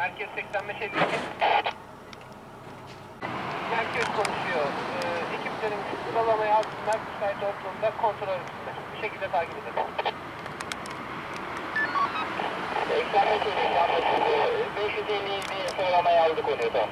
Merkez 85 52. Merkez konuşuyor. Ee, ekiplerin sıralamaya alsınlar. Müsait olduğunda kontrol etsinler. Bu şekilde takip edin. 85 52 anlaşıldı. 550 bir sıralamaya aldık onu da.